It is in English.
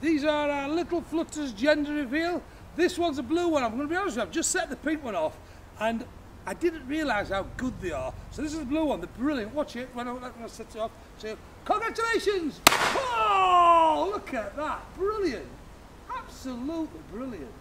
These are our little flutters gender reveal. This one's a blue one. I'm going to be honest with you, I've just set the pink one off and I didn't realise how good they are. So this is the blue one, they're brilliant. Watch it when I, when I set it off. So, congratulations! Oh, look at that, brilliant. Absolutely brilliant.